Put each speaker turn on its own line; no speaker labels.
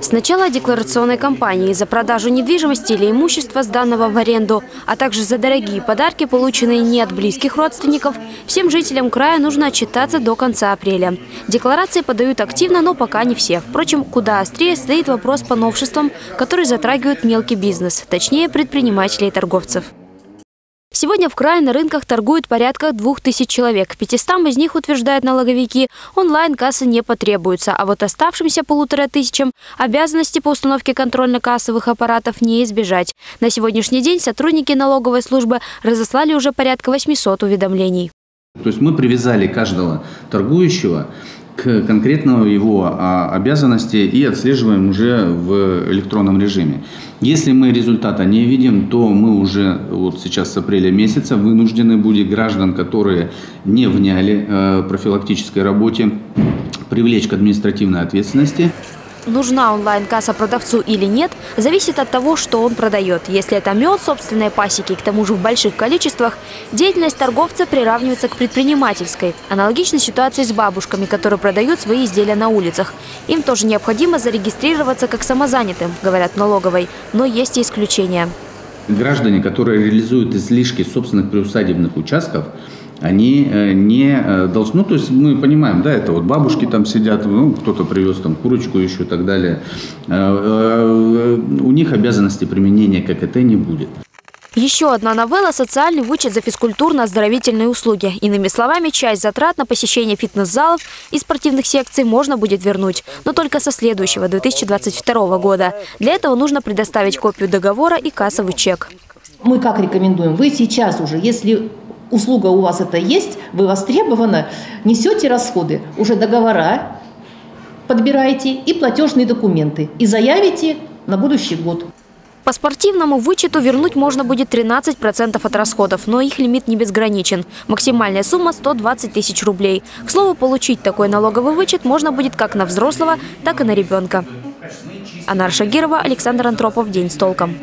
С начала декларационной кампании за продажу недвижимости или имущества, сданного в аренду, а также за дорогие подарки, полученные не от близких родственников, всем жителям края нужно отчитаться до конца апреля. Декларации подают активно, но пока не все. Впрочем, куда острее стоит вопрос по новшествам, которые затрагивают мелкий бизнес, точнее предпринимателей и торговцев. Сегодня в крае на рынках торгуют порядка двух тысяч человек. 500 из них, утверждают налоговики, онлайн-кассы не потребуются. А вот оставшимся полутора тысячам обязанности по установке контрольно-кассовых аппаратов не избежать. На сегодняшний день сотрудники налоговой службы разослали уже порядка 800 уведомлений.
То есть мы привязали каждого торгующего к конкретного его а, обязанности и отслеживаем уже в электронном режиме. Если мы результата не видим, то мы уже вот сейчас с апреля месяца вынуждены будем граждан, которые не вняли э, профилактической работе, привлечь к административной ответственности
нужна онлайн-касса продавцу или нет, зависит от того, что он продает. Если это мед собственной пасеки, к тому же в больших количествах, деятельность торговца приравнивается к предпринимательской. Аналогичная ситуация с бабушками, которые продают свои изделия на улицах. Им тоже необходимо зарегистрироваться как самозанятым, говорят налоговой, но есть и исключения.
Граждане, которые реализуют излишки собственных приусадебных участков, они э, не э, должны, ну, то есть мы понимаем, да, это вот бабушки там сидят, ну, кто-то привез там курочку еще и так далее. Э, у них обязанности применения ККТ не будет.
Еще одна новелла – социальный вычет за физкультурно-оздоровительные услуги. Иными словами, часть затрат на посещение фитнес-залов и спортивных секций можно будет вернуть, но только со следующего, 2022 года. Для этого нужно предоставить копию договора и кассовый чек.
Мы как рекомендуем? Вы сейчас уже, если услуга у вас это есть, вы востребованы, несете расходы, уже договора подбираете и платежные документы, и заявите на будущий год.
По спортивному вычету вернуть можно будет 13% от расходов, но их лимит не безграничен. Максимальная сумма – 120 тысяч рублей. К слову, получить такой налоговый вычет можно будет как на взрослого, так и на ребенка. Анар Шагирова, Александр Антропов. День с толком.